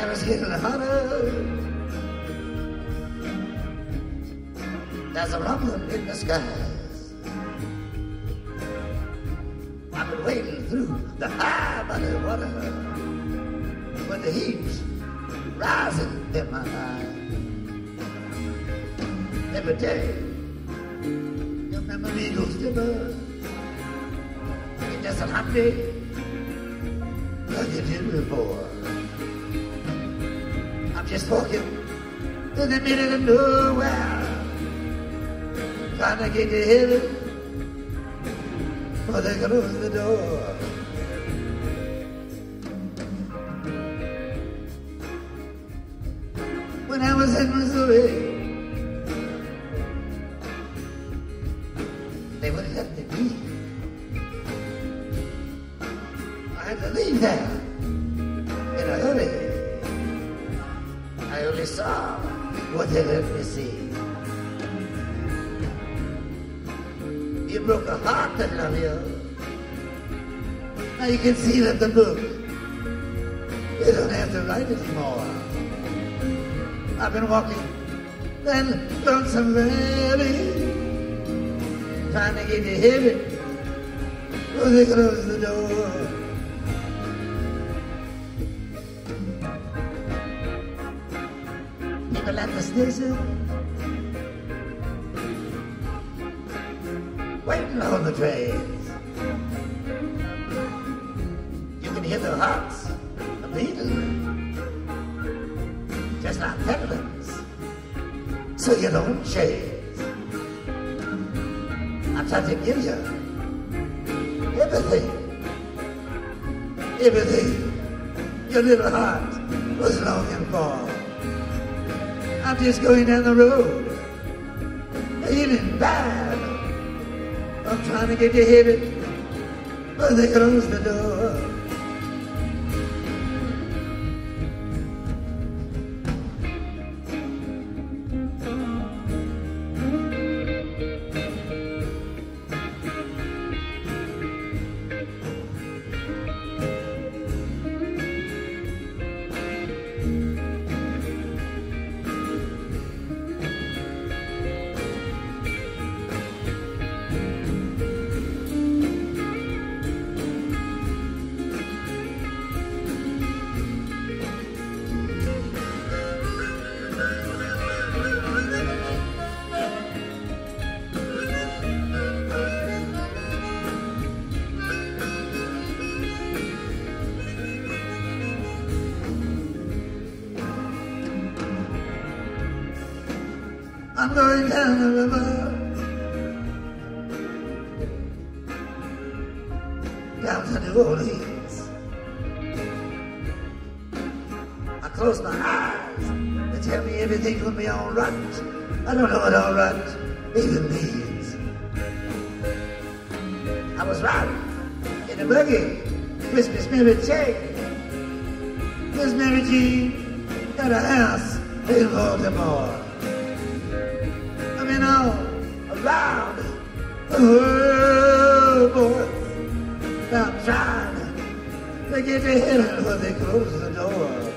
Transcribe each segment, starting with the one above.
I was getting hotter. There's a rumbling in the skies. I've been wading through the high water with the heat rising in my mind. Every day, your memory goes dimmer. It doesn't hurt me like it did before. I'm just walking in the middle of nowhere, trying to get to heaven, but they close the door. When I was in Missouri, they wouldn't let me be. I had to leave there in a hurry. I only saw what they let me see. You broke a heart that loved you. Now you can see that the book, you don't have to write anymore. I've been walking that lonesome valley, trying to get to heavy. but oh, they close the door. People at the station, waiting on the trains. You can hear the hearts a beating, just like peddlings. So you don't change. I tried to give you everything, everything your little heart was longing for. I'm just going down the road, feeling bad. I'm trying to get to heaven, but they close the door. I'm going down the river. Down to New Orleans. I close my eyes. They tell me everything gonna be alright. I don't know what alright even means. I was riding in a buggy with Miss Mary Jane. Miss Mary Jean got a house in Baltimore. All around the boy. I'm trying to get to heaven when they close the door.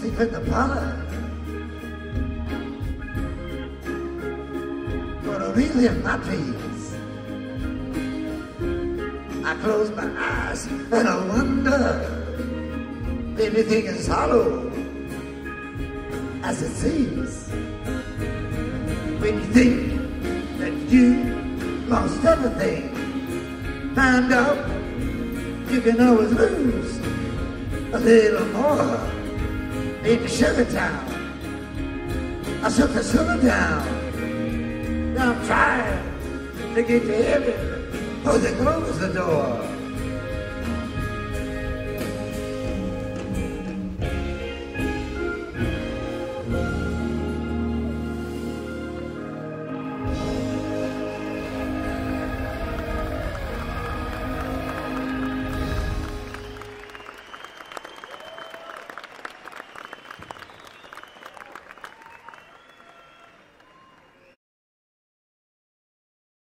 Sleep in the parlor. But I relive my dreams. I close my eyes and I wonder if everything is hollow as it seems. When you think that you lost everything. Find out you can always lose a little more in Sugar Town. I took the sugar down. Now I'm trying to get to heaven, but they close the door.